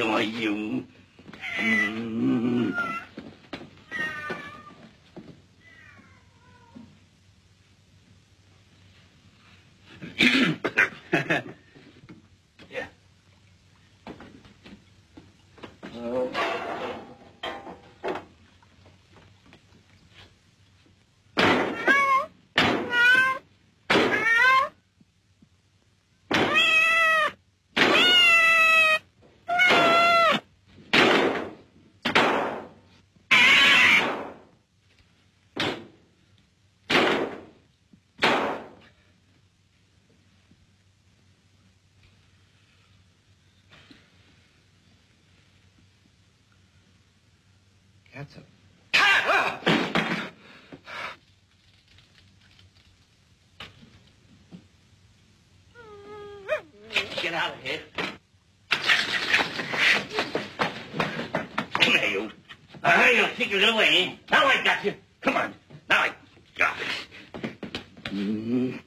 are you? Mm. yeah. That's a Get out of here. Come here, you. You'll think you get away. Now I got you. Come on. Now I got it. Mm.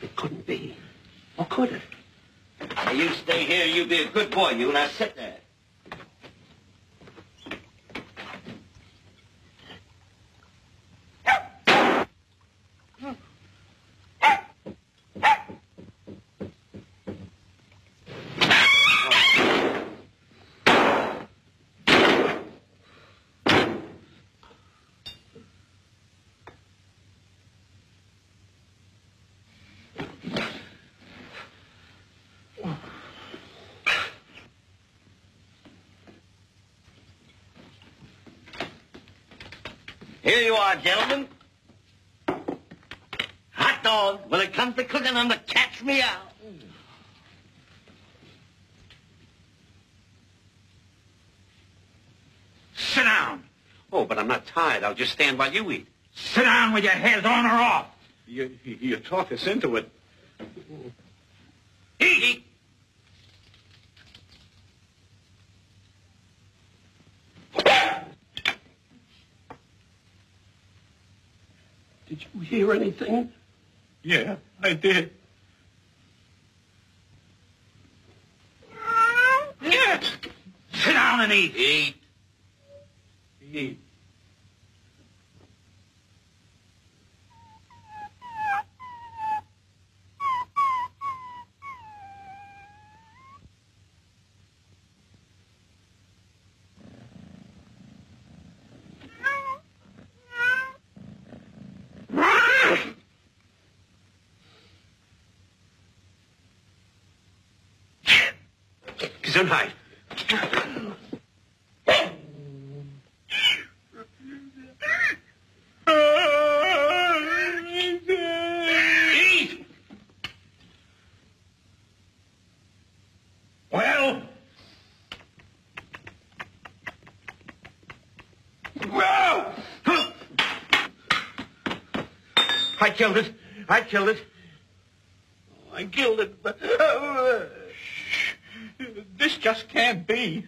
It couldn't be. Or could it? Now, you stay here. You be a good boy. You now sit there. Here you are, gentlemen. Hot dog. When it comes to cooking, I'm the catch me out. Sit down. Oh, but I'm not tired. I'll just stand while you eat. Sit down with your head on or off. You, you talk us into it. Eat. Did you hear anything? Yeah, I did. Yeah. Sit down and eat. Eat. Eat. Gesundheit. Eat. Well. Well. I killed it. I killed it. I killed it, but uh, this just can't be.